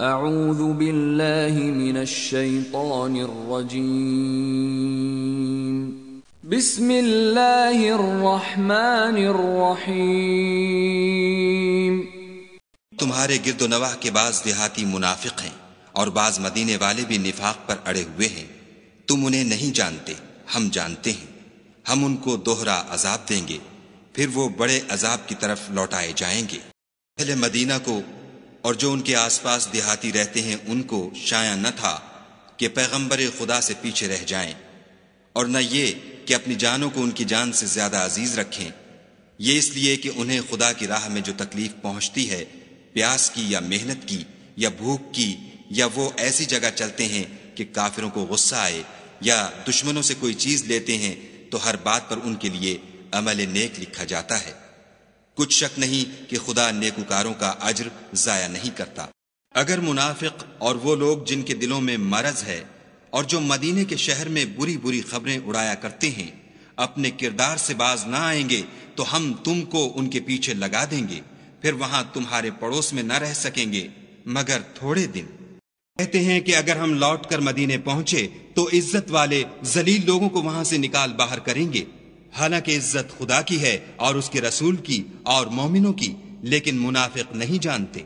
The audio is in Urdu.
اعوذ باللہ من الشیطان الرجیم بسم اللہ الرحمن الرحیم تمہارے گرد و نواح کے بعض دیہاتی منافق ہیں اور بعض مدینے والے بھی نفاق پر اڑے ہوئے ہیں۔ تم انہیں نہیں جانتے، ہم جانتے ہیں۔ ہم ان کو دوہرا عذاب دیں گے، پھر وہ بڑے عذاب کی طرف لوٹائے جائیں گے۔ پہلے مدینہ کو اور جو ان کے آس پاس دیہاتی رہتے ہیں ان کو شایع نہ تھا کہ پیغمبر خدا سے پیچھے رہ جائیں۔ اور نہ یہ کہ اپنی جانوں کو ان کی جان سے زیادہ عزیز رکھیں۔ یہ اس لیے کہ انہیں خدا کی راہ میں جو تکلیف پہنچتی ہے، پیاس کی یا محنت کی یا بھوک کی یا وہ ایسی جگہ چلتے ہیں کہ کافروں کو غصہ آئے یا دشمنوں سے کوئی چیز لیتے ہیں، تو ہر بات پر ان کے لیے عمل نیک لکھا جاتا ہے۔ کچھ شک نہیں کہ خدا نیکوکاروں کا اجر ضائع نہیں کرتا۔ اگر منافق اور وہ لوگ جن کے دلوں میں مرض ہے اور جو مدینے کے شہر میں بری بری خبریں اڑایا کرتے ہیں، اپنے کردار سے باز نہ آئیں گے تو ہم تم کو ان کے پیچھے لگا دیں گے، پھر وہاں تمہارے پڑوس میں نہ رہ سکیں گے۔ مگر تھوڑے دن۔ کہتے ہیں کہ اگر ہم لوٹ کر مدینے پہنچے تو عزت والے ذلیل لوگوں کو وہاں سے نکال باہر کریں گے۔ حالانکہ عزت خدا کی ہے اور اس کے رسول کی اور مومنوں کی، لیکن منافق نہیں جانتے۔